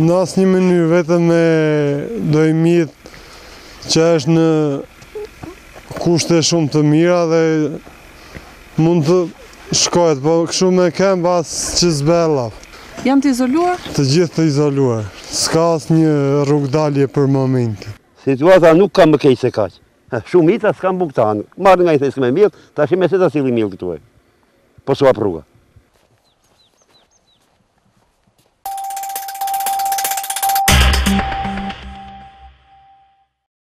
Në asnjë mënyrë vetëm e dinë që është në kushte shumë të mira dhe mund të shkohet, po kështu me këmbë as që s'bëhet. Janë të izoluar? Të gjithë të izoluar. S'ka asnjë rrugëdalje për momentin. Situata nuk ka më keq se kaq. Shumica s'kanë bukë të hanë, marrin nga një thes me miell, tashi me se ta sillin miell këtu e. Po s'u hap rruga.